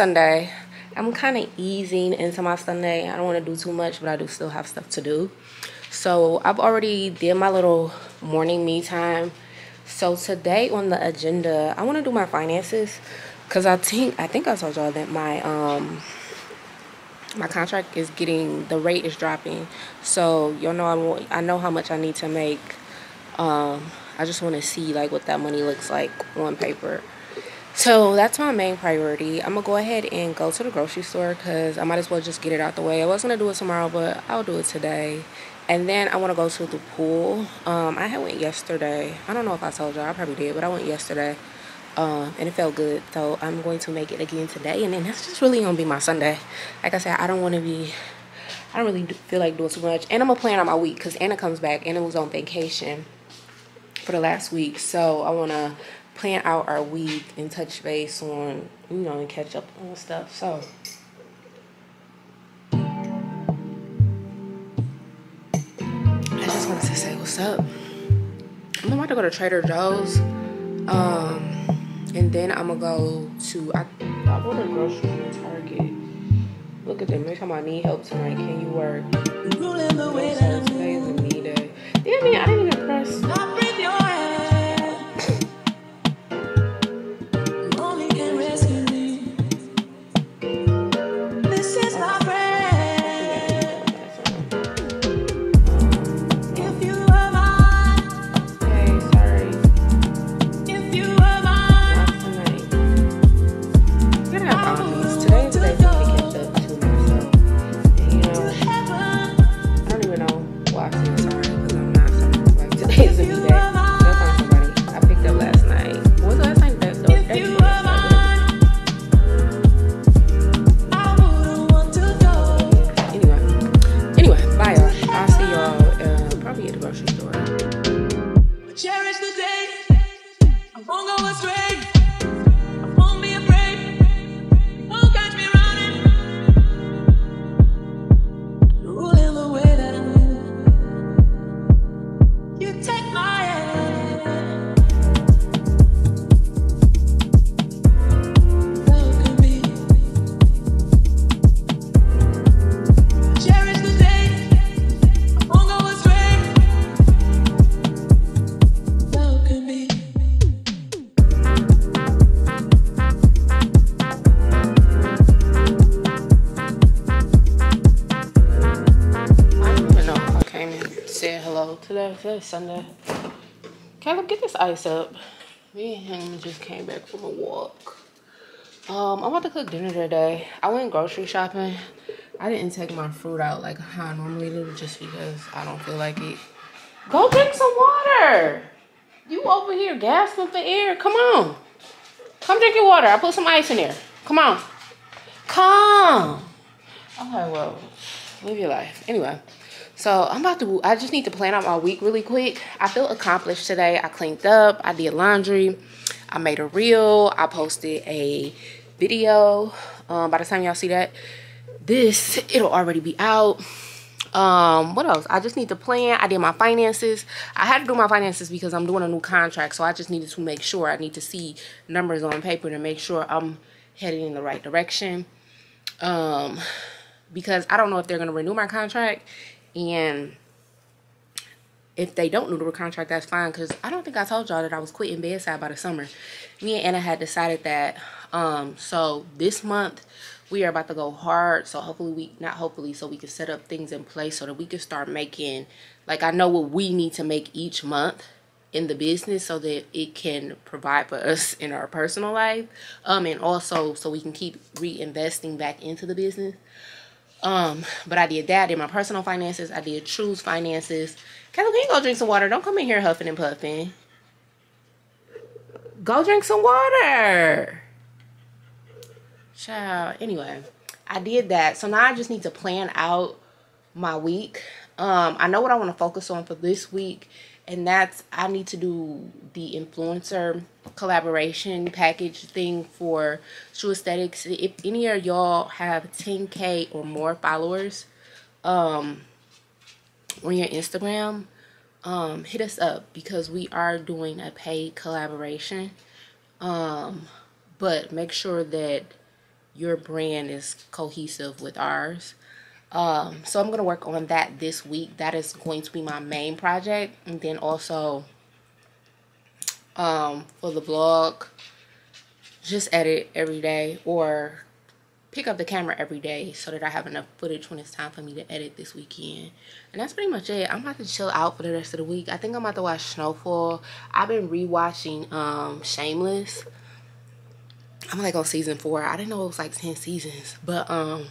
Sunday. I'm kind of easing into my Sunday. I don't want to do too much, but I do still have stuff to do. So I've already did my little morning me time. So today on the agenda, I want to do my finances because I think I think I told y'all that my um my contract is getting the rate is dropping. So y'all know I I know how much I need to make. Um, I just want to see like what that money looks like on paper. So that's my main priority. I'm gonna go ahead and go to the grocery store because I might as well just get it out the way. I was gonna do it tomorrow, but I'll do it today. And then I want to go to the pool. Um, I went yesterday. I don't know if I told y'all. I probably did, but I went yesterday. Um, and it felt good. So I'm going to make it again today. And then that's just really going to be my Sunday. Like I said, I don't want to be... I don't really feel like doing too much. And I'm going to plan out my week because Anna comes back. Anna was on vacation for the last week. So I want to plan out our week and touch base on, you know, and catch up on stuff. So... I just wanted to say what's up. I'm about to go to Trader Joe's. Um, and then I'm gonna go to I I to grocery store Target. Look at them. Every time I need help tonight, can you work? Ruling the way that a day. Damn it, I didn't even press. Today Sunday. Caleb, get this ice up. Me and just came back from a walk. Um, I'm about to cook dinner today. I went grocery shopping. I didn't take my fruit out like how I normally do just because I don't feel like it. Go drink some water. You over here gasping for air. Come on. Come drink your water. I put some ice in there. Come on. Come. Okay, well, live your life. Anyway. So I'm about to, I just need to plan out my week really quick. I feel accomplished today. I cleaned up, I did laundry, I made a reel, I posted a video. Um, by the time y'all see that, this, it'll already be out. Um, what else? I just need to plan. I did my finances. I had to do my finances because I'm doing a new contract. So I just needed to make sure I need to see numbers on paper to make sure I'm heading in the right direction. Um, because I don't know if they're going to renew my contract and if they don't renew the contract, that's fine. Because I don't think I told y'all that I was quitting bedside by the summer. Me and Anna had decided that. Um, so this month we are about to go hard. So hopefully we, not hopefully, so we can set up things in place so that we can start making, like I know what we need to make each month in the business so that it can provide for us in our personal life. Um, and also so we can keep reinvesting back into the business. Um, but I did that. in my personal finances. I did True's finances. Caleb, can you go drink some water? Don't come in here huffing and puffing. Go drink some water. Child. Anyway, I did that. So now I just need to plan out my week. Um, I know what I want to focus on for this week and that's I need to do the influencer collaboration package thing for True Aesthetics. If any of y'all have 10k or more followers, um, on your Instagram, um, hit us up because we are doing a paid collaboration. Um, but make sure that your brand is cohesive with ours. Um, so I'm going to work on that this week. That is going to be my main project. And then also um, for the blog, just edit every day or pick up the camera every day so that I have enough footage when it's time for me to edit this weekend. And that's pretty much it. I'm about to chill out for the rest of the week. I think I'm about to watch Snowfall. I've been rewatching um, Shameless. I'm like on season four. I didn't know it was like 10 seasons. But um,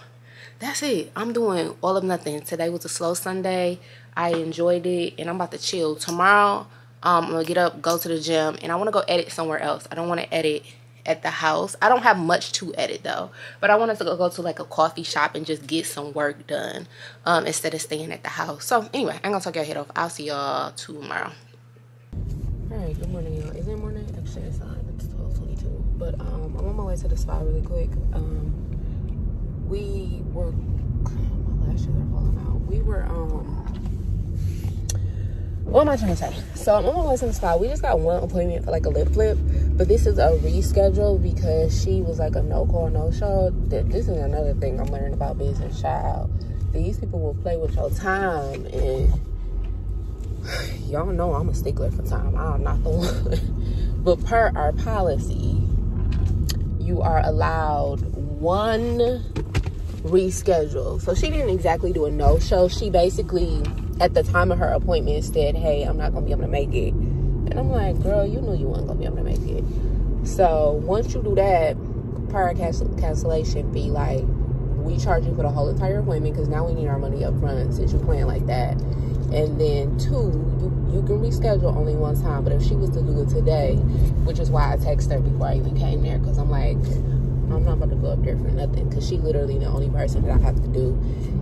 that's it. I'm doing all of nothing. Today was a slow Sunday. I enjoyed it and I'm about to chill. Tomorrow, um, I'm going to get up, go to the gym, and I want to go edit somewhere else. I don't want to edit at the house. I don't have much to edit though, but I wanted to go, go to like a coffee shop and just get some work done um, instead of staying at the house. So anyway, I'm gonna talk your head off. I'll see y'all tomorrow. All right, good morning, y'all. Is it morning? Actually, it's not. It's 12:22. But um, I'm on my way to the spa really quick. Um, we were. My lashes are falling out. We were um what am I trying to say? So I'm on my way to the spa. We just got one appointment for like a lip flip, but this is a reschedule because she was like a no call, no show. This is another thing I'm learning about business, child. These people will play with your time, and y'all know I'm a stickler for time. I'm not the one. but per our policy, you are allowed one reschedule. So she didn't exactly do a no show. She basically at the time of her appointment said, hey, I'm not going to be able to make it. And I'm like, girl, you knew you weren't going to be able to make it. So once you do that, prior cancellation fee, like, we charge you for the whole entire appointment because now we need our money up front since you're playing like that. And then two, you, you can reschedule only one time. But if she was to do it today, which is why I texted her before I even came there, because I'm like, I'm not about to go up there for nothing because she literally the only person that I have to do.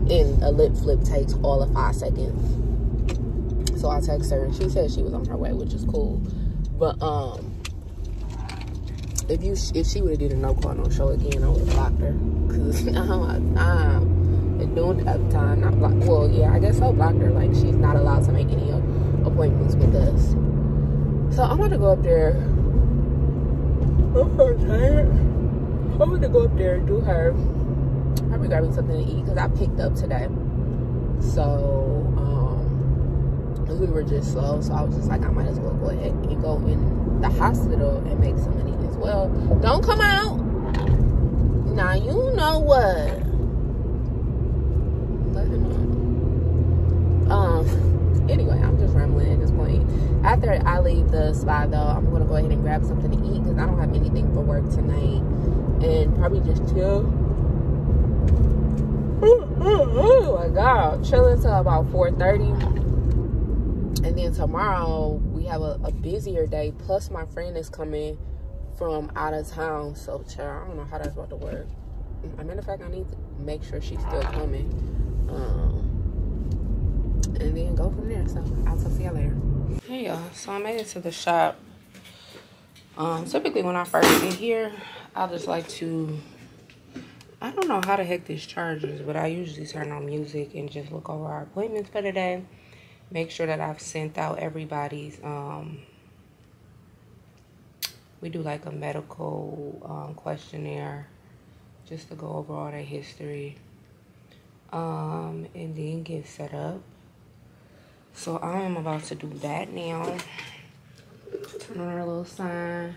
And a lip flip takes all of five seconds. So I text her and she said she was on her way, which is cool. But um, if you if she would have did a no call no show again, I would have blocked her because now I time and doing the time not block. Well, yeah, I guess I blocked her. Like she's not allowed to make any appointments with us. So I'm gonna go up there. I'm so tired. I'm gonna go up there and do her. Probably grabbing something to eat because I picked up today. So, um, we were just slow. So I was just like, I might as well go ahead and go in the hospital and make some money as well. Don't come out. Now you know what. Um, anyway, I'm just rambling at this point. After I leave the spa though, I'm gonna go ahead and grab something to eat because I don't have anything for work tonight and probably just chill. Oh my god, chill until about 4:30, and then tomorrow we have a, a, busier day. Plus, my friend is coming from out of town, so child, I don't know how that's about to work. As a matter of fact, I need to make sure she's still coming, um, and then go from there. So I'll talk to y'all later. Hey y'all, so I made it to the shop. Um, typically when I first get here, I just like to, I don't know how the heck this charges, but I usually turn on music and just look over our appointments for the day. Make sure that I've sent out everybody's, um, we do like a medical um, questionnaire just to go over all their history. Um, and then get set up. So I am about to do that now. Turn on our little sign.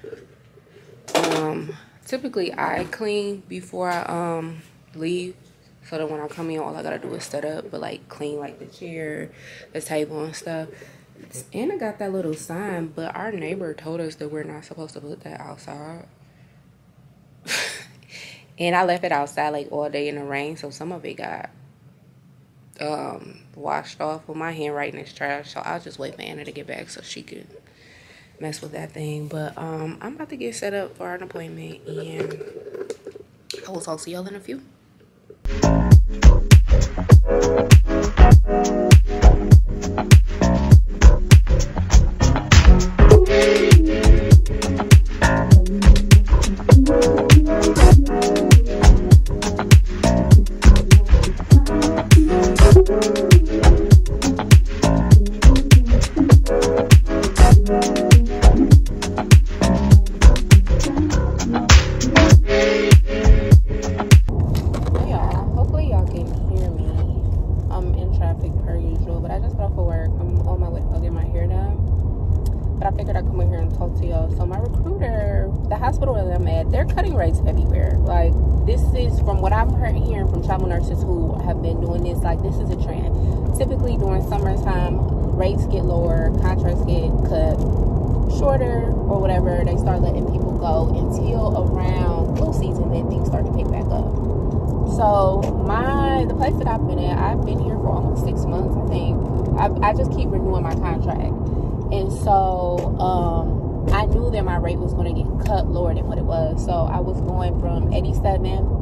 Um, typically I clean before I um leave. So that when I come in all I gotta do is set up but like clean like the chair the table and stuff. And I got that little sign but our neighbor told us that we're not supposed to put that outside. And I left it outside like all day in the rain so some of it got um washed off with my handwriting is trash. So I'll just wait for Anna to get back so she could mess with that thing. But um, I'm about to get set up for an appointment and I will talk to y'all in a few. hospital I, just keep renewing my contract, and so um, I knew that my rate was going to get cut lower than what it was. So I was going from 87.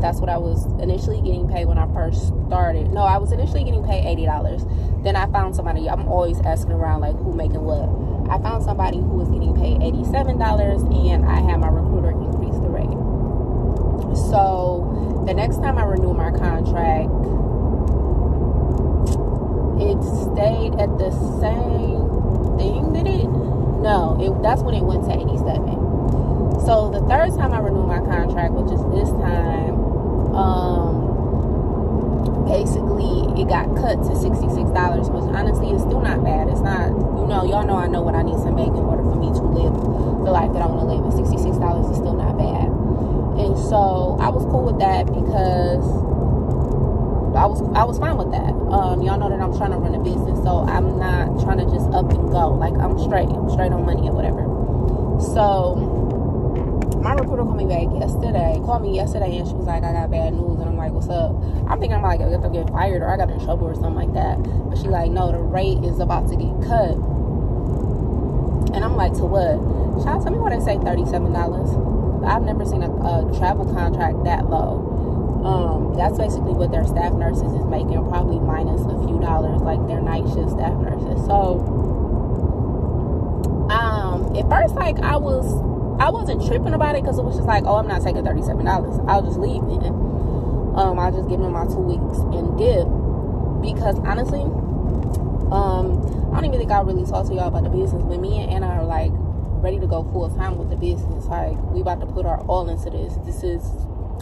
That's what I was initially getting paid when I first started. No, I was initially getting paid eighty dollars. Then I found somebody. I'm always asking around like who making what. I found somebody who was getting paid eighty-seven dollars, and I had my recruiter increase the rate. So the next time I renewed my contract, stayed at the same thing, did it? No, it, that's when it went to 87. So the third time I renewed my contract, which is this time, um, basically it got cut to $66, which honestly is still not bad. It's not, you know, y'all know I know what I need to make in order for me to live the life that I want to live. And $66 is still not bad. And so I was cool with that because I was I was fine with that. Um, y'all know that I'm trying to run a business, so I'm not trying to just up and go. Like I'm straight, I'm straight on money or whatever. So my recruiter called me back yesterday. Called me yesterday and she was like, I got bad news, and I'm like, what's up? I'm thinking I'm like, I got to get fired or I got in trouble or something like that. But she like, no, the rate is about to get cut. And I'm like, to what? Child, tell me what they say, thirty-seven dollars. I've never seen a, a travel contract that low. Um, that's basically what their staff nurses is making, probably minus a few dollars, like their night shift staff nurses. So, um, at first, like I was, I wasn't tripping about it because it was just like, oh, I'm not taking thirty seven dollars. I'll just leave then. Um, I'll just give them my two weeks and dip because honestly, um, I don't even think I really talked to y'all about the business, but me and Anna are like ready to go full time with the business. Like we about to put our all into this. This is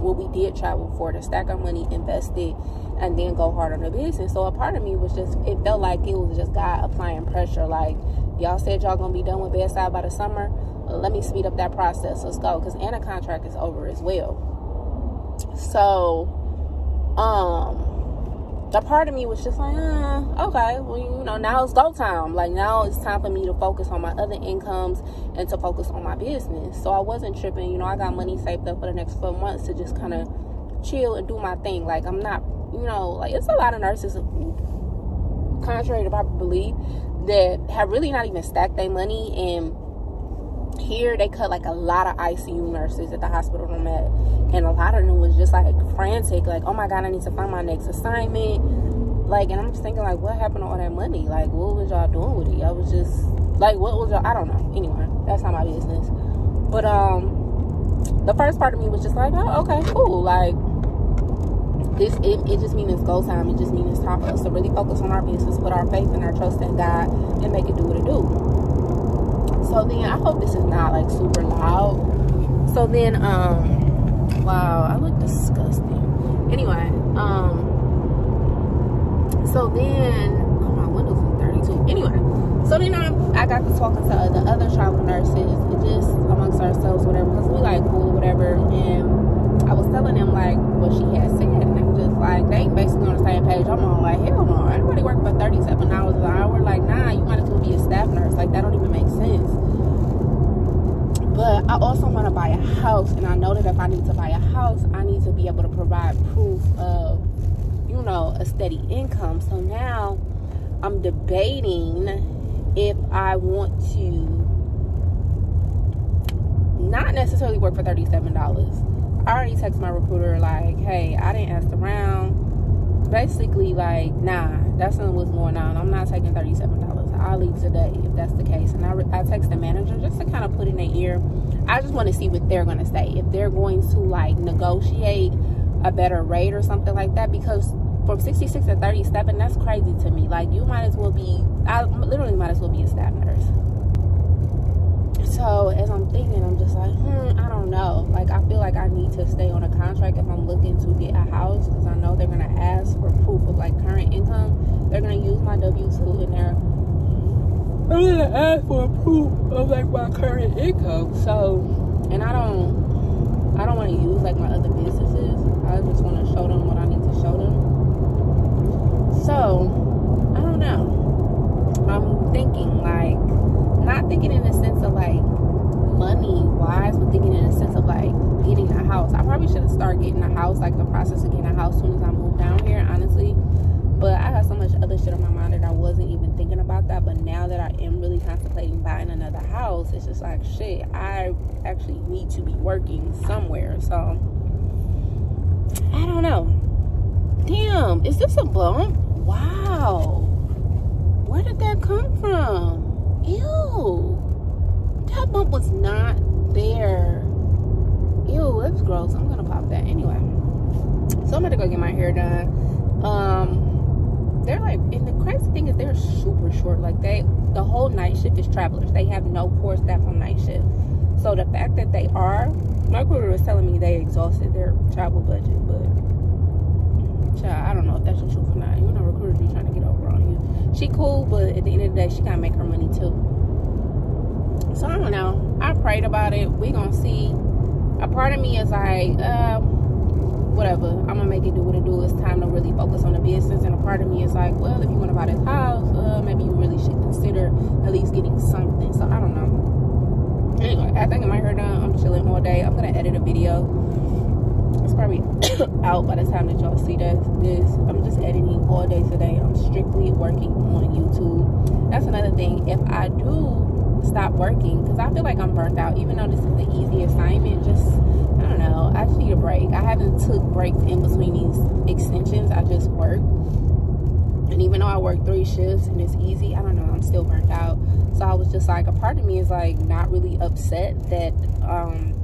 what we did travel for to stack our money, invest it, and then go hard on the business. So a part of me was just it felt like it was just God applying pressure. Like y'all said y'all gonna be done with bedside by the summer. Let me speed up that process. Let's go. Cause Anna contract is over as well. So um the part of me was just like, uh, okay, well, you know, now it's go time. Like, now it's time for me to focus on my other incomes and to focus on my business. So I wasn't tripping. You know, I got money saved up for the next four months to just kind of chill and do my thing. Like, I'm not, you know, like, it's a lot of nurses, contrary to popular belief, that have really not even stacked their money and here they cut like a lot of ICU nurses at the hospital I'm at, and a lot of them was just like frantic, like, oh my god, I need to find my next assignment. Like, and I'm just thinking, like, what happened to all that money? Like, what was y'all doing with it? I was just like, what was y'all? I don't know. Anyway, that's not my business. But um, the first part of me was just like, oh, okay, cool. Like, this it, it just means it's go time. It just means it's time for us to really focus on our business, put our faith and our trust in God, and make it do what it do. So then I hope this is not like super loud. So then um wow, I look disgusting. Anyway, um so then oh my windows is 32. Anyway, so then I, I got to talking to the other travel nurses just amongst ourselves, whatever, because we like cool, whatever. And I was telling them like what she had said, and they just like they basically on the same page. I'm on like hell no, anybody work for 37 hours an hour? Like nah, you might as well be a staff nurse. Like that don't even make sense. But I also want to buy a house, and I know that if I need to buy a house, I need to be able to provide proof of, you know, a steady income. So now I'm debating if I want to not necessarily work for $37. I already texted my recruiter, like, hey, I didn't ask around. Basically, like, nah, that's not what's going on. I'm not taking $37. I'll leave today if that's the case. And I, I text the manager just to kind of put in their ear. I just want to see what they're going to say. If they're going to like negotiate a better rate or something like that. Because from 66 to 37, that's crazy to me. Like you might as well be, I literally might as well be a staff nurse. So as I'm thinking, I'm just like, hmm, I don't know. Like I feel like I need to stay on a contract if I'm looking to get a house because I know they're gonna ask for proof of like current income. They're gonna use my W two and they're I'm gonna ask for proof of like my current income. So and I don't I don't want to use like my other businesses. I just want to show them what I need to show them. So I don't know. I'm thinking like not thinking in the sense of like money wise, but thinking in the sense of like getting a house. I probably should have started getting a house, like the process of getting a house soon as I moved down here, honestly. But I got so much other shit on my mind that I wasn't even thinking about that. But now that I am really contemplating buying another house, it's just like shit. I actually need to be working somewhere. So I don't know. Damn, is this a bump? Wow. Where did that come from? Ew. That bump was not there. Ew, that's gross. I'm gonna pop that anyway. So I'm gonna go get my hair done. Um they're like and the crazy thing is they're super short like they the whole night shift is travelers they have no core staff on night shift so the fact that they are my recruiter was telling me they exhausted their travel budget but child, i don't know if that's the truth or not you know recruiters be trying to get over on you she cool but at the end of the day she gotta make her money too so i don't know i prayed about it we gonna see a part of me is like um whatever. I'm gonna make it do what it do. It's time to really focus on the business. And a part of me is like, well, if you want to buy this house, uh, maybe you really should consider at least getting something. So I don't know. Anyway, I think I might her done. I'm chilling all day. I'm gonna edit a video. Probably out by the time that y'all see this. This I'm just editing all day today. I'm strictly working on YouTube. That's another thing. If I do stop working, because I feel like I'm burnt out, even though this is an easy assignment, just I don't know. I just need a break. I haven't took breaks in between these extensions. I just work. And even though I work three shifts and it's easy, I don't know, I'm still burnt out. So I was just like, a part of me is like not really upset that um,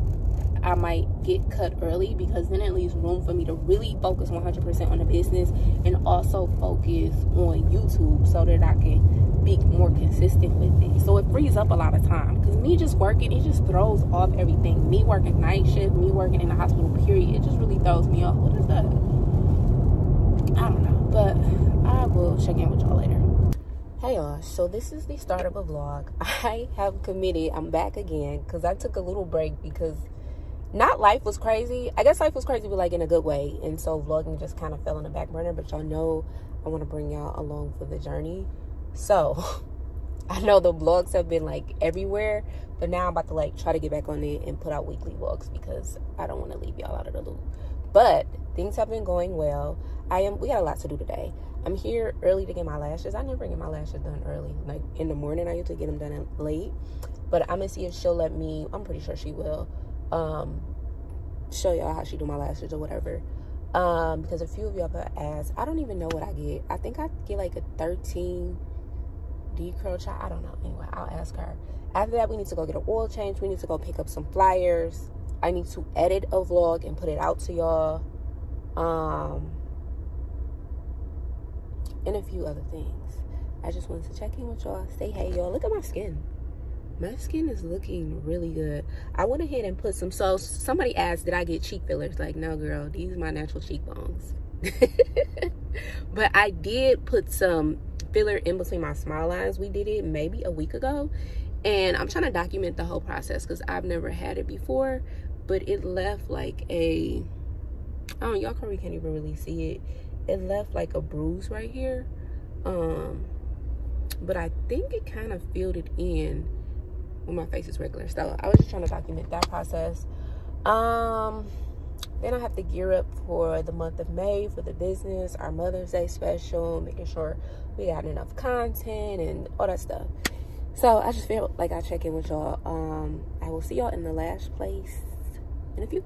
I might get cut early because then it leaves room for me to really focus 100% on the business and also focus on YouTube so that I can be more consistent with it. So it frees up a lot of time. Because me just working, it just throws off everything. Me working night shift, me working in the hospital, period, it just really throws me off. What is that? I don't know. But I will check in with y'all later. Hey y'all, so this is the start of a vlog. I have committed, I'm back again because I took a little break because not life was crazy. I guess life was crazy, but like in a good way. And so vlogging just kind of fell on the back burner. But y'all know I want to bring y'all along for the journey. So I know the vlogs have been like everywhere, but now I'm about to like try to get back on it and put out weekly vlogs because I don't want to leave y'all out of the loop. But things have been going well. I am we got a lot to do today. I'm here early to get my lashes. I never get my lashes done early. Like in the morning, I usually get them done late. But I'm gonna see if she'll let me. I'm pretty sure she will. Um, show y'all how she do my lashes or whatever. Um, because a few of y'all have asked. I don't even know what I get. I think I get like a 13 D curl child. I don't know. Anyway, I'll ask her. After that, we need to go get an oil change. We need to go pick up some flyers. I need to edit a vlog and put it out to y'all. Um, and a few other things. I just wanted to check in with y'all. Say hey, y'all. Look at my skin. My skin is looking really good. I went ahead and put some. So somebody asked, did I get cheek fillers? Like, no, girl. These are my natural cheekbones. but I did put some filler in between my smile lines. We did it maybe a week ago. And I'm trying to document the whole process because I've never had it before. But it left like a, don't y'all probably can't even really see it. It left like a bruise right here. Um, but I think it kind of filled it in when my face is regular. So I was just trying to document that process. Um, then I have to gear up for the month of May for the business, our Mother's Day special, making sure we got enough content and all that stuff. So I just feel like I check in with y'all. Um, I will see y'all in the last place in a few.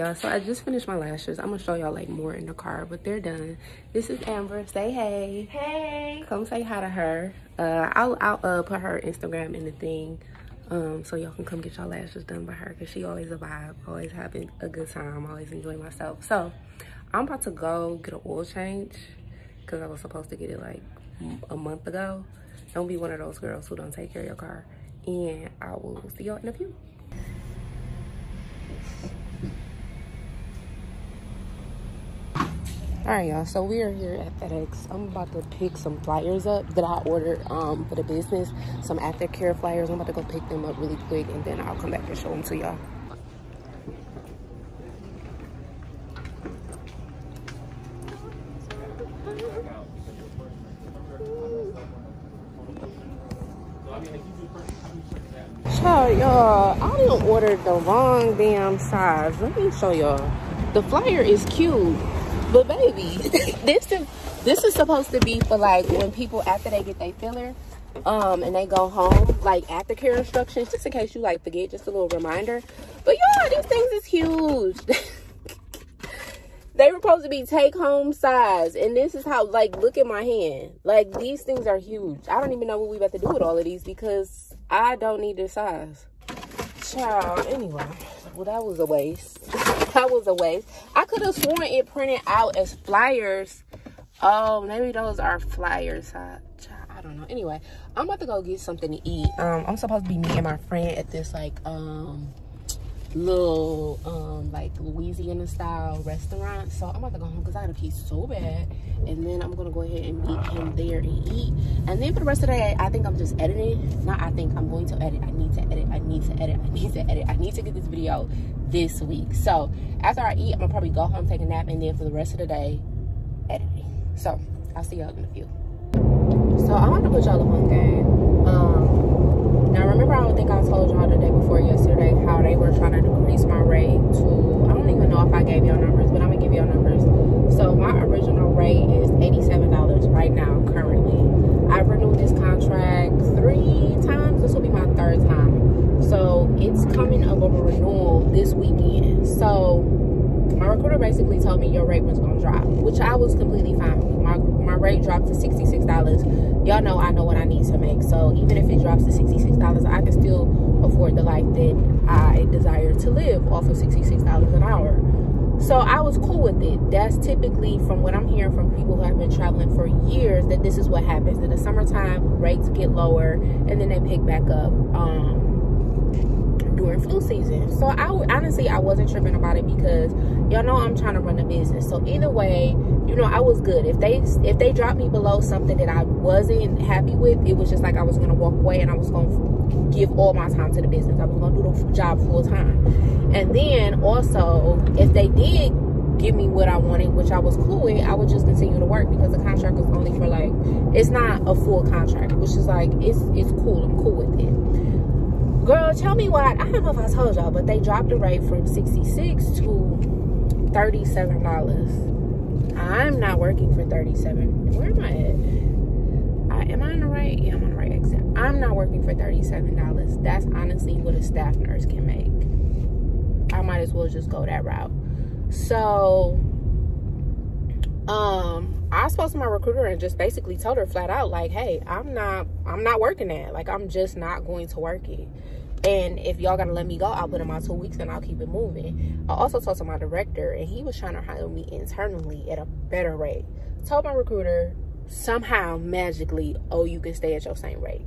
Y'all. So i just finished my lashes. I'm gonna show y'all like more in the car but they're done. This is amber. Say hey. Hey. Come say hi to her. Uh i'll i'll uh put her instagram in the thing um so y'all can come get y'all lashes done by her because she always a vibe always having a good time always enjoying myself. So i'm about to go get an oil change because i was supposed to get it like a month ago. Don't be one of those girls who don't take care of your car. And i will see y'all in a few all right y'all. So we are here at fedex. I'm about to pick some flyers up that i ordered um for the business some aftercare flyers. I'm about to go pick them up really quick and then i'll come back and show them to y'all. Child, y'all, I didn't order the wrong damn size. Let me show y'all. The flyer is cute, but baby, this is this is supposed to be for like when people after they get their filler, um, and they go home, like aftercare instructions, just in case you like forget, just a little reminder. But y'all, these things is huge. they were supposed to be take home size and this is how like look at my hand like these things are huge i don't even know what we about to do with all of these because i don't need this size child anyway well that was a waste that was a waste. I could have sworn it printed out as flyers. Oh maybe those are flyers. I, I don't know. Anyway i'm about to go get something to eat. Um i'm supposed to be meeting my friend at this like um little um like louisiana style restaurant. So i'm about to go home because i gotta pee so bad. And then i'm gonna go ahead and meet him there and eat. And then for the rest of the day i think i'm just editing. Not i think i'm going to edit. I need to edit. I need to edit. I need to edit. I need to get this video this week. So after i eat i'm gonna probably go home take a nap and then for the rest of the day editing. So i'll see y'all in a few. So i want to put y'all one game. Um now remember I don't think I told y'all the day before yesterday how they were trying to decrease my rate to I don't even know if I gave y'all numbers, but I'm gonna give y'all numbers. So my original rate is $87 right now currently. I've renewed this contract three times. This will be my third time. So it's coming up over renewal this weekend. So my recruiter basically told me your rate was gonna drop, which I was completely fine with. My my rate dropped to $66. Y'all know I know what I need to make. So even if it drops to $66, I can still afford the life that I desire to live off of $66 an hour. So I was cool with it. That's typically from what I'm hearing from people who have been traveling for years that this is what happens. In the summertime, rates get lower and then they pick back up. Um, during flu season. So I honestly I wasn't tripping about it because y'all know I'm trying to run a business. So either way, you know, I was good. If they if they dropped me below something that I wasn't happy with, it was just like I was gonna walk away and I was gonna give all my time to the business. I was gonna do the job full time. And then also, if they did give me what I wanted, which I was cool with, I would just continue to work because the contract was only for like it's not a full contract, which is like it's it's cool. I'm cool with it. Girl, tell me why. I don't know if I told y'all, but they dropped the rate from 66 to $37. I'm not working for 37 Where am I at? I, am I on the right? Yeah, I'm on the right exit. I'm not working for $37. That's honestly what a staff nurse can make. I might as well just go that route. So, um, I spoke to my recruiter and just basically told her flat out, like, hey, I'm not I'm not working that. Like I'm just not going to work it. And if y'all gotta let me go, I'll put in my two weeks and I'll keep it moving. I also talked to my director and he was trying to hire me internally at a better rate. Told my recruiter somehow magically, oh, you can stay at your same rate.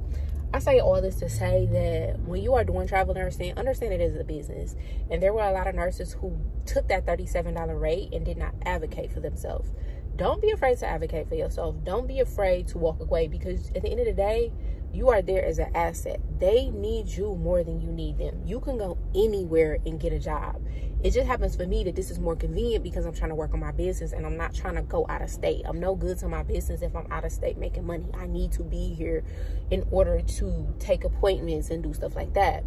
I say all this to say that when you are doing travel nursing, understand it is a business. And there were a lot of nurses who took that $37 rate and did not advocate for themselves. Don't be afraid to advocate for yourself. Don't be afraid to walk away because at the end of the day, you are there as an asset. They need you more than you need them. You can go anywhere and get a job. It just happens for me that this is more convenient because I'm trying to work on my business and I'm not trying to go out of state. I'm no good to my business if I'm out of state making money. I need to be here in order to take appointments and do stuff like that.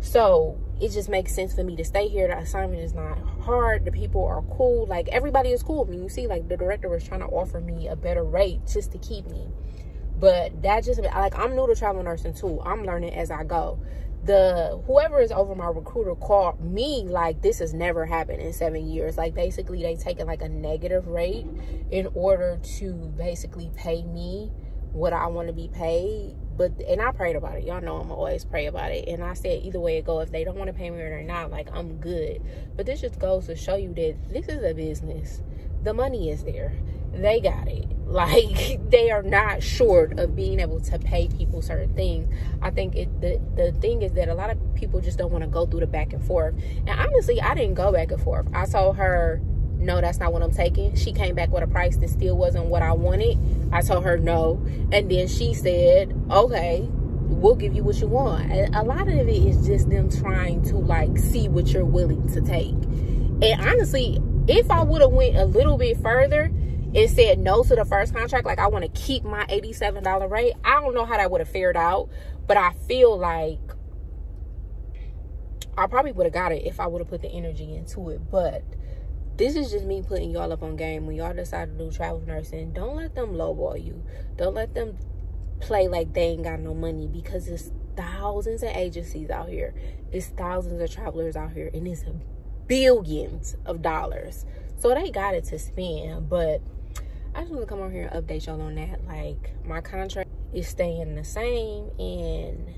So it just makes sense for me to stay here. The assignment is not hard. The people are cool. Like everybody is cool. I mean, you see, like the director was trying to offer me a better rate just to keep me. But that just like I'm new to travel nursing too. I'm learning as I go. the whoever is over my recruiter called me like this has never happened in seven years like basically they taking like a negative rate in order to basically pay me what i want to be paid but and i prayed about it. Y'all know i'm always pray about it. And i said either way it go if they don't want to pay me or not like i'm good. But this just goes to show you that this is a business. The money is there. They got it. Like they are not short of being able to pay people certain things. I think it the, the thing is that a lot of people just don't want to go through the back and forth. And honestly i didn't go back and forth. I told her no that's not what i'm taking. She came back with a price that still wasn't what i wanted. I told her no. And then she said okay we'll give you what you want. A lot of it is just them trying to like see what you're willing to take. And honestly if i would have went a little bit further it said no to the first contract, like I want to keep my $87 rate, I don't know how that would have fared out, but I feel like I probably would have got it if I would have put the energy into it. But this is just me putting y'all up on game. When y'all decide to do travel nursing, don't let them lowball you. Don't let them play like they ain't got no money because it's thousands of agencies out here. It's thousands of travelers out here, and it's billions of dollars. So they got it to spend, but I just want to come on here and update y'all on that. Like, my contract is staying the same, and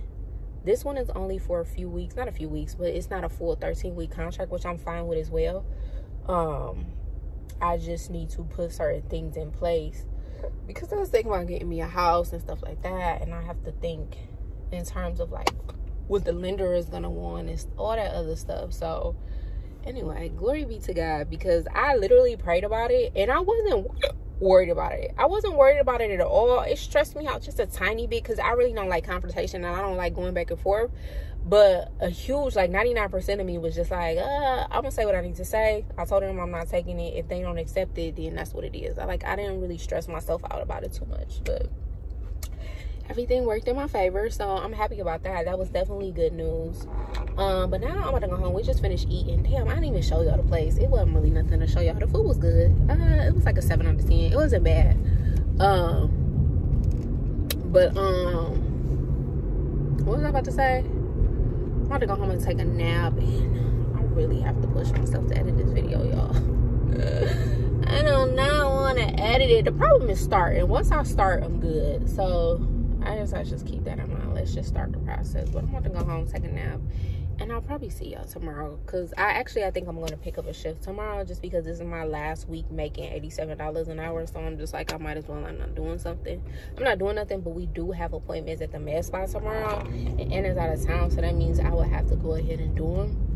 this one is only for a few weeks. Not a few weeks, but it's not a full 13 week contract, which I'm fine with as well. Um, I just need to put certain things in place because I was thinking about getting me a house and stuff like that, and I have to think in terms of like what the lender is gonna want and all that other stuff. So anyway, glory be to God because I literally prayed about it and I wasn't worried about it. I wasn't worried about it at all. It stressed me out just a tiny bit because I really don't like confrontation and I don't like going back and forth. But a huge, like 99% of me was just like, uh, I'm gonna say what I need to say. I told them I'm not taking it. If they don't accept it, then that's what it is. I like I didn't really stress myself out about it too much. But everything worked in my favor so i'm happy about that. That was definitely good news. Um but now i'm about to go home. We just finished eating. Damn i didn't even show y'all the place. It wasn't really nothing to show y'all. The food was good. Uh it was like a seven out of ten. It wasn't bad. Um but um what was i about to say about to go home and take a nap and i really have to push myself to edit this video y'all. I do not want to edit it. The problem is starting. Once i start i'm good. So I guess I just keep that in mind. Let's just start the process. But I'm about to go home, take a nap, and I'll probably see y'all tomorrow. Cause I actually I think I'm gonna pick up a shift tomorrow just because this is my last week making $87 an hour. So I'm just like I might as well I'm not doing something. I'm not doing nothing, but we do have appointments at the med spa tomorrow, and Anna's out of town, so that means I will have to go ahead and do them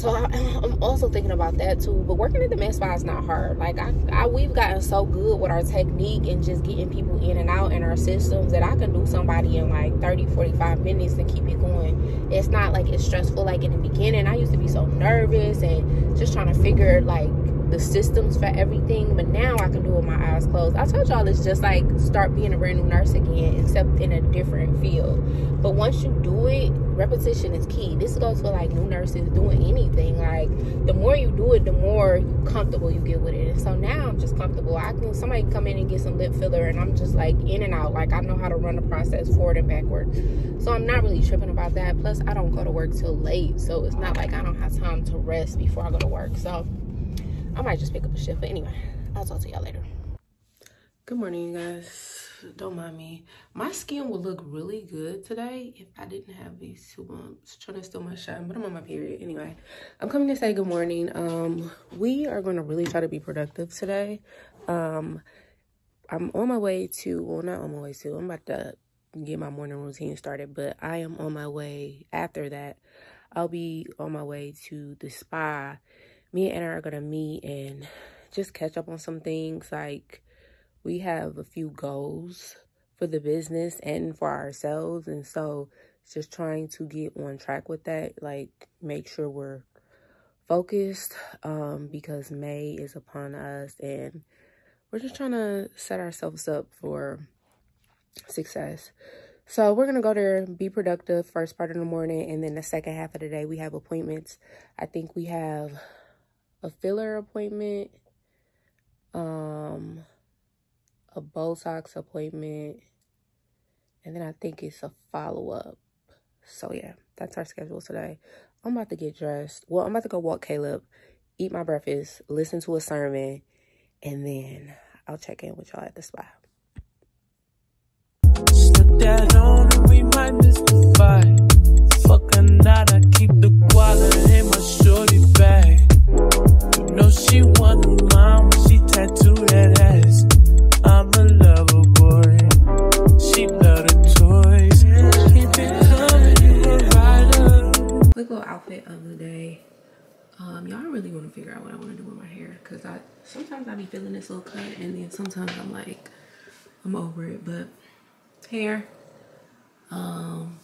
so I, am also thinking about that too. But working at the med spa is not hard. Like I, I we've gotten so good with our technique and just getting people in and out in our systems that i can do somebody in like 30 45 minutes and keep it going. It's not like it's stressful like in the beginning. I used to be so nervous and just trying to figure like the systems for everything but now i can do it with my eyes closed. I told y'all it's just like start being a brand new nurse again except in a different field. But once you do it repetition is key. This goes for like new nurses doing anything. Like the more you do it the more comfortable you get with it. And so now i'm just comfortable. I can somebody come in and get some lip filler and i'm just like in and out. Like i know how to run the process forward and backward so i'm not really tripping about that. Plus i don't go to work till late so it's not like i don't have time to rest before i go to work. So I might just pick up a shift. But anyway, I'll talk to y'all later. Good morning, you guys. Don't mind me. My skin would look really good today if I didn't have these two bumps. Trying to steal my shine, but I'm on my period. Anyway, I'm coming to say good morning. Um, we are going to really try to be productive today. Um, I'm on my way to, well, not on my way to, I'm about to get my morning routine started, but I am on my way after that. I'll be on my way to the spa me and Anna are gonna meet and just catch up on some things. Like we have a few goals for the business and for ourselves, and so just trying to get on track with that. Like make sure we're focused um, because May is upon us, and we're just trying to set ourselves up for success. So we're going to go there, be productive first part of the morning, and then the second half of the day, we have appointments. I think we have a filler appointment, um, a Botox appointment, and then I think it's a follow up So yeah, that's our schedule today. I'm about to get dressed. Well, I'm about to go walk Caleb, eat my breakfast, listen to a sermon, and then I'll check in with y'all at the spa. Slip that on and we might miss the fight. I keep the in my shorty bag. She when she tattoo that ass. I'm a lover boy. She love the toys. Keep. Quick little outfit of the day. Um, y'all really want to figure out what I want to do with my hair because I sometimes I be feeling this little cut and then sometimes I'm like I'm over it. But hair, um,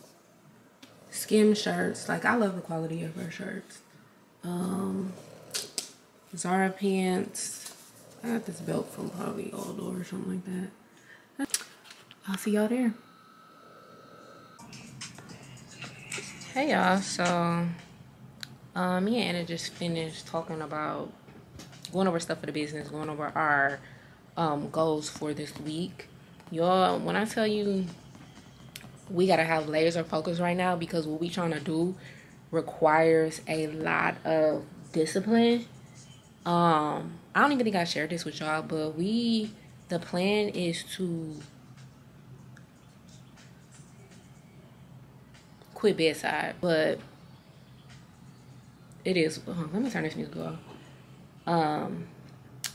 skim shirts. Like I love the quality of her shirts. Um, Zara pants. I got this belt from probably Aldo or something like that. I'll see y'all there. Hey y'all, so um, me and Anna just finished talking about going over stuff for the business, going over our um, goals for this week. Y'all, when I tell you we gotta have layers of focus right now because what we trying to do requires a lot of discipline. Um, I don't even think I shared this with y'all, but we the plan is to quit bedside, but it is. Let me turn this music off. Um,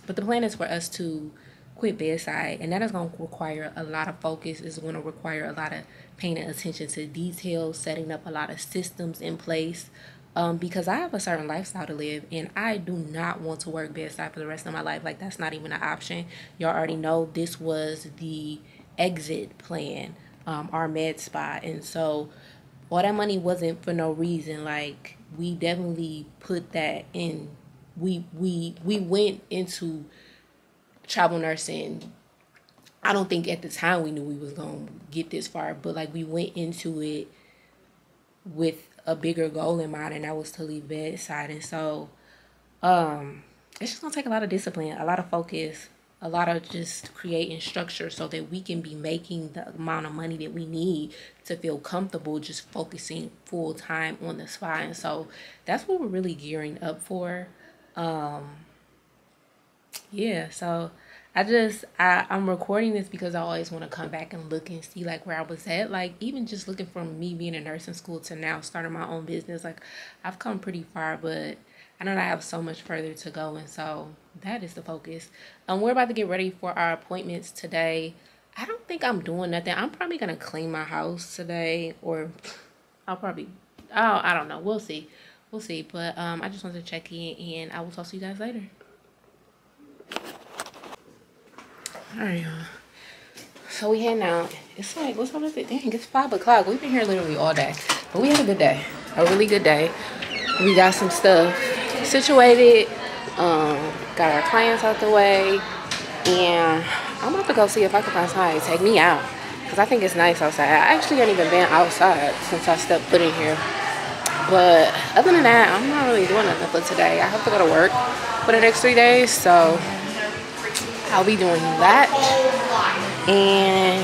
but the plan is for us to quit bedside, and that is going to require a lot of focus. It's going to require a lot of paying attention to details, setting up a lot of systems in place. Um, because I have a certain lifestyle to live, and I do not want to work bedside for the rest of my life. Like that's not even an option. Y'all already know this was the exit plan, um, our med spa, and so all that money wasn't for no reason. Like we definitely put that in. We we we went into travel nursing. I don't think at the time we knew we was gonna get this far, but like we went into it with a bigger goal in mind, and that was to leave bedside. And so, um, it's just gonna take a lot of discipline, a lot of focus, a lot of just creating structure so that we can be making the amount of money that we need to feel comfortable just focusing full time on the spa and so that's what we're really gearing up for um yeah so i just i i'm recording this because i always want to come back and look and see like where i was at like even just looking from me being a nurse in school to now starting my own business like i've come pretty far but I know I have so much further to go, and so that is the focus. Um, we're about to get ready for our appointments today. I don't think I'm doing nothing. I'm probably gonna clean my house today, or I'll probably, oh, I don't know. We'll see, we'll see. But um, I just wanted to check in, and I will talk to you guys later. All right, y'all. So we heading out. It's like what's up with it? Dang, it's five o'clock. We've been here literally all day, but we had a good day, a really good day. We got some stuff situated. Um, got our clients out the way. And I'm about to go see if I can find somebody to take me out. Because I think it's nice outside. I actually haven't even been outside since I stepped foot in here. But other than that, I'm not really doing nothing for today. I have to go to work for the next three days. So I'll be doing that. And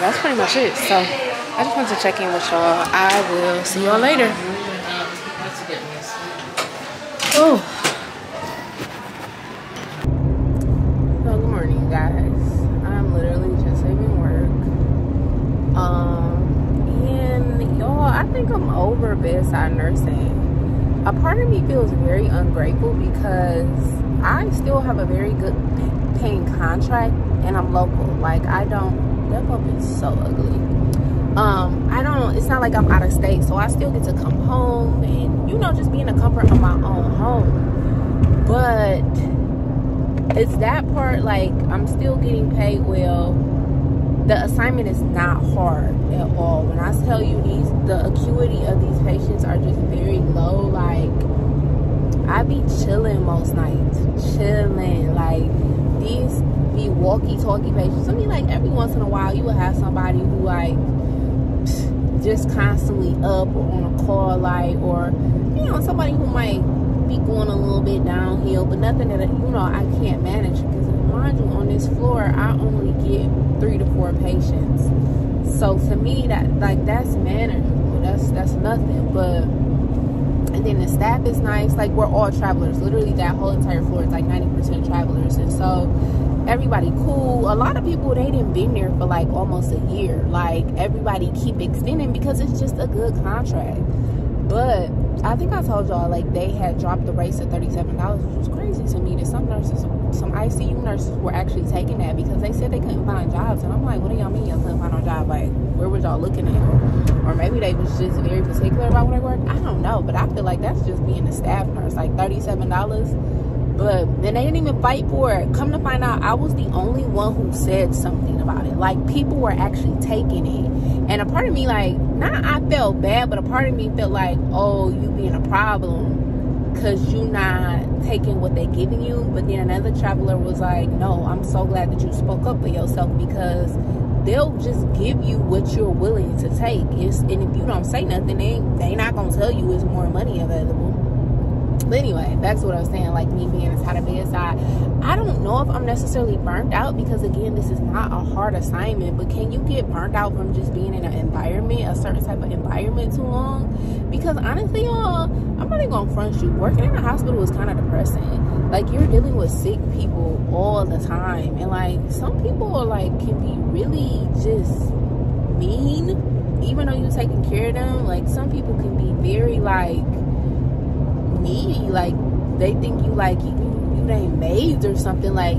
that's pretty much it. So I just wanted to check in with y'all. I will see y'all later. Oh. Well, good morning, guys. I'm literally just leaving work. Um, and y'all, I think I'm over bedside nursing. A part of me feels very ungrateful because I still have a very good paying contract and I'm local. Like, I don't, that puppy is so ugly. Um i don't it's not like i'm out of state so i still get to come home and you know just be in the comfort of my own home. But it's that part like i'm still getting paid well. The assignment is not hard at all. When i tell you these the acuity of these patients are just very low like i be chilling most nights. Chilling like these be walkie-talkie patients i mean like every once in a while you will have somebody who like just constantly up or on a call light or you know somebody who might be going a little bit downhill but nothing that you know I can't manage. Because mind you on this floor I only get three to four patients. So to me that like that's manageable. That's that's nothing. But and then the staff is nice. Like we're all travelers. Literally, that whole entire floor is like 90% travelers, and so everybody cool. A lot of people they didn't been there for like almost a year. Like everybody keep extending because it's just a good contract. But I think I told y'all like they had dropped the rates to thirty-seven dollars, which was crazy to me. That some nurses, some ICU nurses were actually taking that because they said they couldn't find jobs, and I'm like, what do y'all mean y'all couldn't find a job? Like, where was y'all looking at? Or maybe they was just very particular about where they work. I don't know, but I feel like that's just being a staff nurse, like thirty-seven dollars. But then they didn't even fight for it. Come to find out, I was the only one who said something about it. Like people were actually taking it, and a part of me like not I felt bad, but a part of me felt like, oh, you being a problem because you not taking what they're giving you. But then another traveler was like, no, I'm so glad that you spoke up for yourself because they'll just give you what you're willing to take. It's, and if you don't say nothing, they they not gonna tell you it's more money available. But anyway, that's what I was saying. Like me being a of bedside, I don't know if I'm necessarily burnt out because again, this is not a hard assignment. But can you get burnt out from just being in an environment, a certain type of environment, too long? Because honestly, y'all, I'm not even gonna front you. Working in a hospital is kind of depressing. Like you're dealing with sick people all the time, and like some people are like can be really just mean. Even though you're taking care of them, like some people can be very like Like they think you like you you ain't maids or something. Like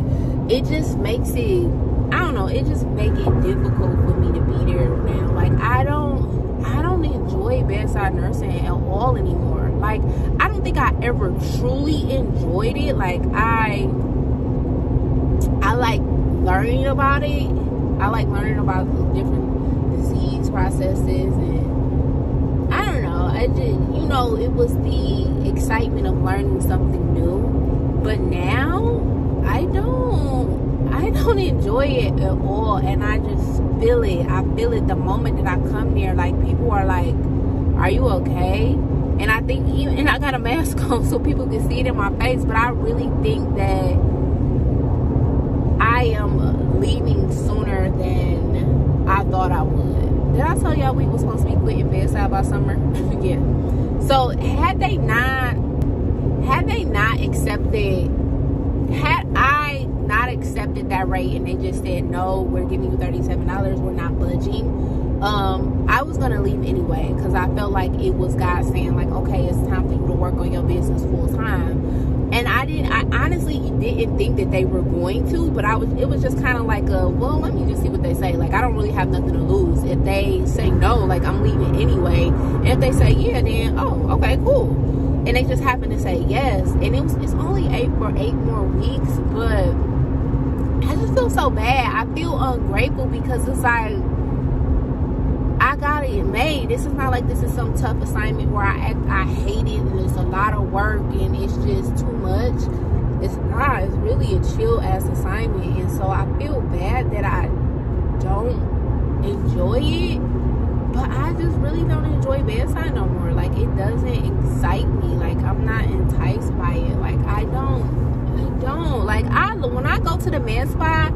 it just makes it. I don't know. It just make it difficult for me to be there now. Like I don't I don't enjoy bedside nursing at all anymore. Like I don't think I ever truly enjoyed it. Like I I like learning about it. I like learning about different disease processes and. I you know it was the excitement of learning something new. But now I don't I don't enjoy it at all and I just feel it. I feel it the moment that I come there. Like people are like, Are you okay? And I think even and I got a mask on so people can see it in my face, but I really think that I am leaving sooner than I thought I would. Did I tell y'all we was supposed to be quitting bedside by summer? yeah. So had they not, had they not accepted, had I not accepted that rate and they just said, no, we're giving you $37, we're not budging, um, I was to leave anyway because I felt like it was God saying like, okay, it's time for you to work on your business full time. I didn't, I honestly didn't think that they were going to, but I was, it was just kind of like a, well, let me just see what they say. Like, I don't really have nothing to lose. If they say no, like, I'm leaving anyway. And if they say yeah, then, oh, okay, cool. And they just happen to say yes. And it was, it's only eight for eight more weeks, but I just feel so bad. I feel ungrateful because it's like, It made. This is not like this is some tough assignment where I act, I hate it and it's a lot of work and it's just too much. It's not. It's really a chill ass assignment, and so I feel bad that I don't enjoy it. But I just really don't enjoy bedside no more. Like it doesn't excite me. Like I'm not enticed by it. Like I don't. I don't. Like I when I go to the med spa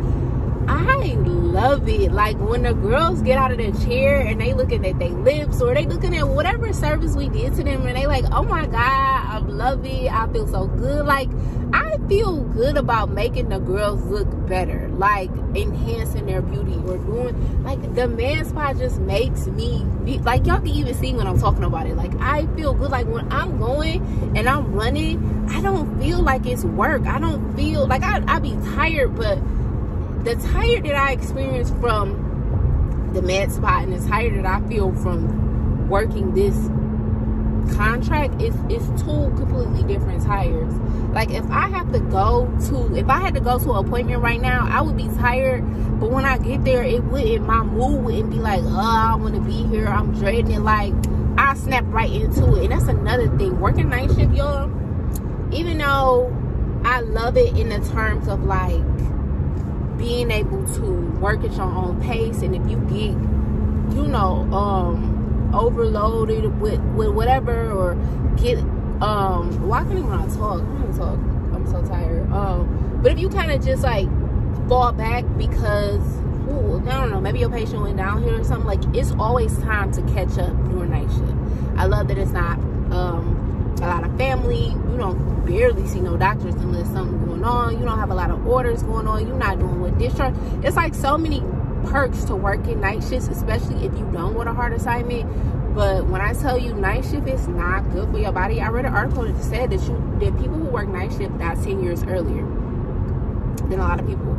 I love it. Like when the girls get out of their chair and they looking at their lips or they looking at whatever service we did to them and they like, oh my God, I love it. I feel so good. Like I feel good about making the girls look better, like enhancing their beauty or doing like the man spa just makes me be, like y'all can even see when I'm talking about it. Like I feel good. Like when I'm going and I'm running, I don't feel like it's work. I don't feel like I I be tired, but the tired that I experience from the med spa and the tired that I feel from working this contract is is two completely different tires. Like if I have to go to if I had to go to an appointment right now, I would be tired. But when I get there, it wouldn't my mood wouldn't be like, oh, I want to be here. I'm dreading it. Like I snap right into it. And that's another thing. Working night shift, y'all. Even though I love it in the terms of like being able to work at your own pace and if you get you know um overloaded with with whatever or get um well can't even talk I can't talk I'm so tired um but if you kind of just like fall back because people, I don't know, maybe your patient went down here or something. Like it's always time to catch up during night shift. I love that it's not um, a lot of family. You don't barely see no doctors unless something's going on. You don't have a lot of orders going on. You're not doing what discharge. It's like so many perks to working night shifts, especially if you don't want a hard assignment. But when I tell you night shift is not good for your body, I read an article that said that you that people who work night shift die 10 years earlier than a lot of people.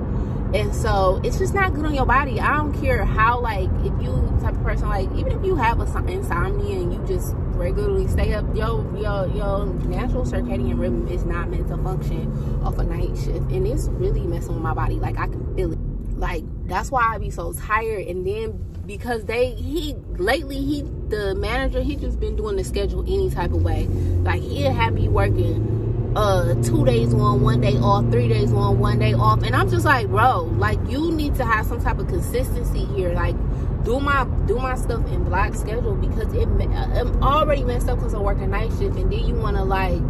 And so it's just not good on your body. I don't care how like if you type of person like even if you have a insomnia and you just regularly stay up, yo yo yo natural circadian rhythm is not meant to function off a night shift, and it's really messing with my body. Like I can feel it. Like that's why I be so tired. And then because they he lately he the manager he just been doing the schedule any type of way. Like he'll have me working uh two days on one day off three days on one day off and i'm just like bro like you need to have some type of consistency here like do my do my stuff in block schedule because it i'm already messed up because i'm working night shift and then you want to like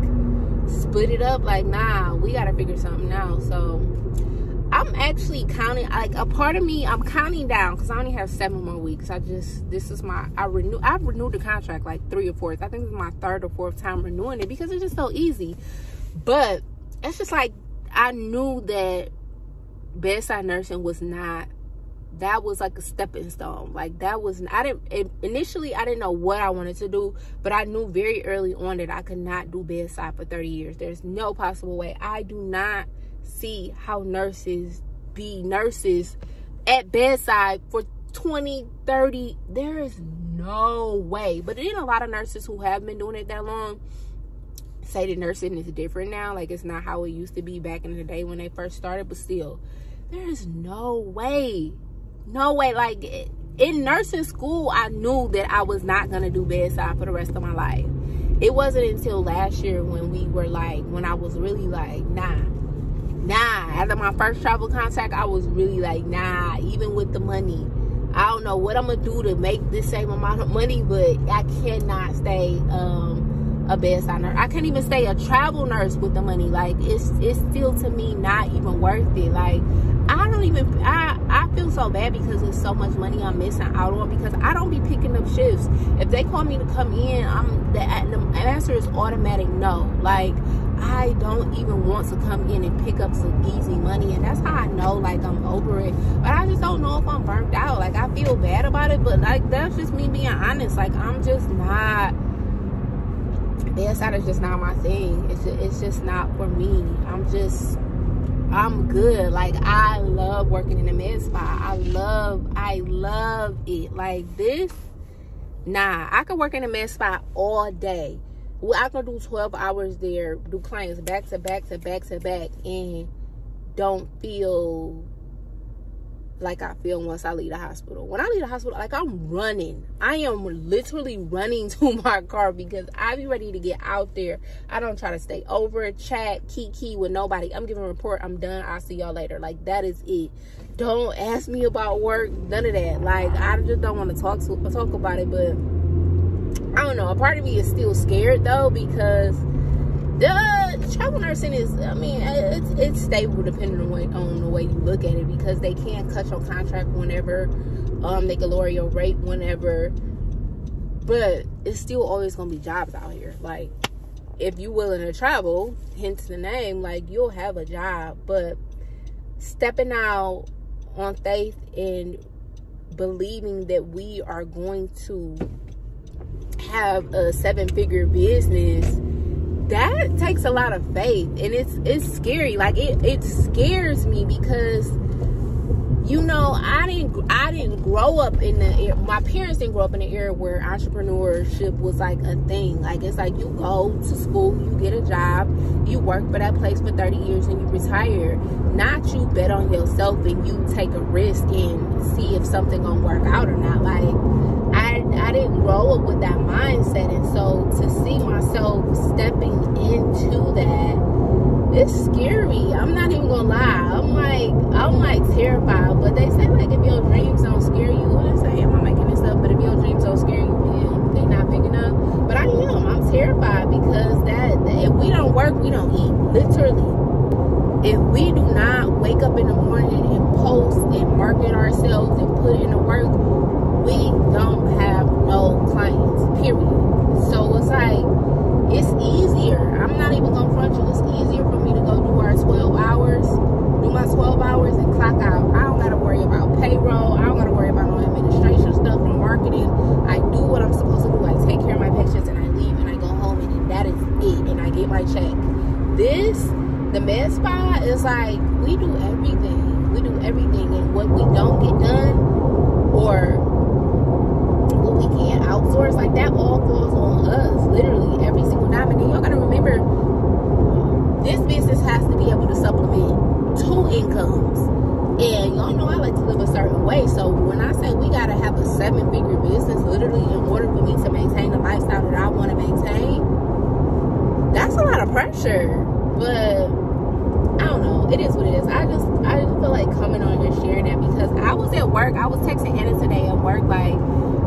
split it up like nah we gotta figure something out. So i'm actually counting like a part of me i'm counting down because i only have seven more weeks. I just this is my i renew i've renewed the contract like three or fourth. I think is my third or fourth time renewing it because it's just so easy. But it's just like I knew that bedside nursing was not that was like a stepping stone like that was i didn't it, initially i didn't know what i wanted to do but i knew very early on that i could not do bedside for 30 years there's no possible way i do not see how nurses be nurses at bedside for 20 30 there is no way but then a lot of nurses who have been doing it that long say that nursing is different now. Like it's not how it used to be back in the day when they first started. But still, there is no way, no way. Like in nursing school, I knew that I was not gonna do bedside for the rest of my life. It wasn't until last year when we were like, when I was really like, nah, nah. After my first travel contract, I was really like, nah. Even with the money, I don't know what I'm gonna do to make the same amount of money, but I cannot stay. Um, a bedside nurse. I can't even stay a travel nurse with the money. Like it's it's still to me not even worth it. Like I don't even I I feel so bad because there's so much money I'm missing out on because I don't be picking up shifts. If they call me to come in, I'm the, the answer is automatic no. Like I don't even want to come in and pick up some easy money and that's how I know like I'm over it. But I just don't know if I'm burnt out. Like I feel bad about it, but like that's just me being honest. Like I'm just not bedside is just not my thing. It's just, it's just not for me. I'm just I'm good. Like I love working in the med spa. I love I love it. Like this, nah. I could work in the med spa all day. Well, I can do 12 hours there, do clients back to back to back to back, and don't feel like I feel once I leave the hospital. When I leave the hospital, like I'm running. I am literally running to my car because I be ready to get out there. I don't try to stay over, chat, kiki with nobody. I'm giving a report. I'm done. I'll see y'all later. Like that is it. Don't ask me about work. None of that. Like I just don't want to talk to, talk about it. But I don't know. A part of me is still scared though because the travel nursing is i mean it's, it's stable depending on, what, on the way you look at it because they can't cut your contract whenever um they can lower your rate whenever. But it's still always gonna be jobs out here. Like if you're willing to travel hence the name like you'll have a job. But stepping out on faith and believing that we are going to have a seven figure business that takes a lot of faith and it's it's scary. Like it it scares me because you know i didn't i didn't grow up in the my parents didn't grow up in an era where entrepreneurship was like a thing. Like it's like you go to school you get a job you work for that place for 30 years and you retire. Not you bet on yourself and you take a risk and see if something gonna work out or not. Like I, didn't grow up with that mindset. And so to see myself stepping into that, it's scary. I'm not even gonna lie. I'm like, I'm like terrified. But they say like if your dreams don't scare you, I say, am I making this up? But if your dreams don't scare you, then they're not big enough. But I am. I'm terrified because that if we don't work, we don't eat. Literally. If we do not wake up in the morning and post and market ourselves we don't have no clients, period. So it's like, it's easier. I'm not even gonna front you. It's easier for me to go do our 12 hours, do my 12 hours and clock out. I don't gotta worry about payroll. I don't gotta worry about no administration stuff no marketing. I do what I'm supposed to do. I take care of my patients and I leave and I go home and that is it. And I get my check. This, the med spa is like, seven figure business literally in order for me to maintain the lifestyle that I want to maintain, that's a lot of pressure. But I don't know. It is what it is. I just I didn't feel like coming on and sharing that because I was at work. I was texting Anna today at work like,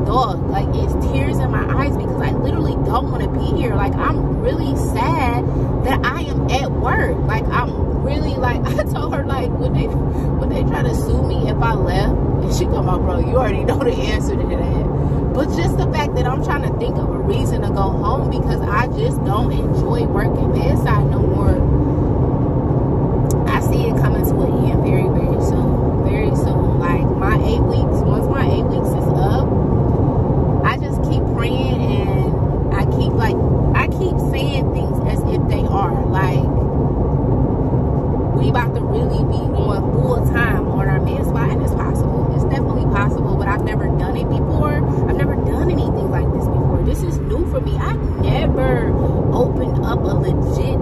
dog, like it's tears in my eyes because I literally don't want to be here. Like I'm really sad that I am at work. Like I'm really like I told her like would they would they try to sue me if I left? She come on, bro, you already know the answer to that. But just the fact that I'm trying to think of a reason to go home because I just don't enjoy working inside no more. I see it coming to an end very, very soon. Very soon. Like my eight weeks for me. I never opened up a legit